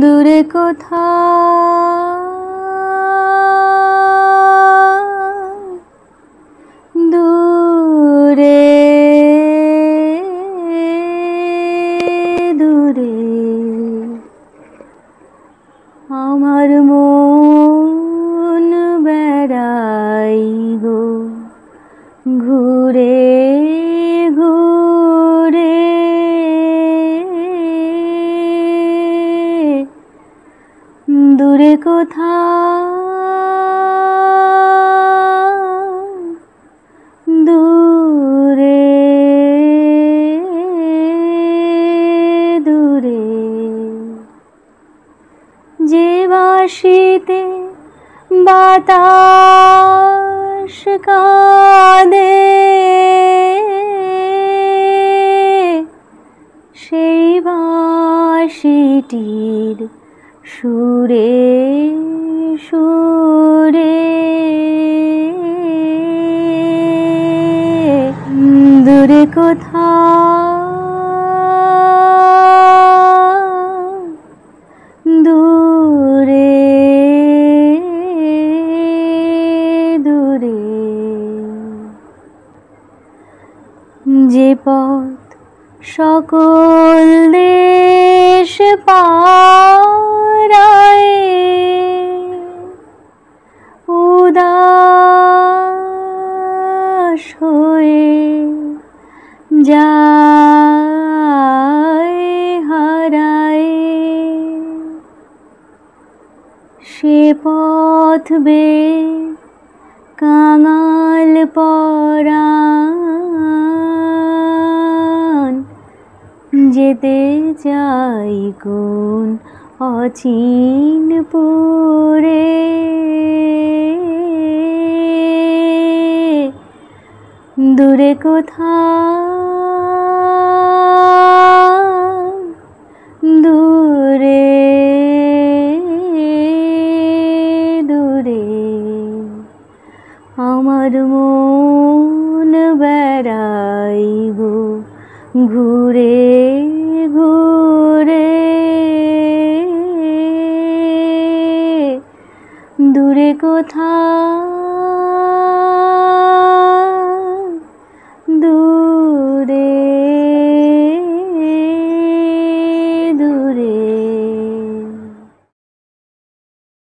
দূরে কোথা? দূরে দূরে। আমার মন বেড়াই গো ঘুরে। দূরে কোথা? দূরে দূরে। যে বাসিতে বাতাস কাঁদে সেই বাসিটির সুরে সুরে। দূরে কোথা দূরে দূরে। যে পথ সকল দেশ পারায় উদাস হয়ে যায় হারায়। সে পথ বে কাঙাল পরাণ যেতে চাই কোন অচিন পুরে দূরে কোথা দূরে দূরে। আমার মন বেড়াই গো ঘুরে ঘুরে। দূরে কোথা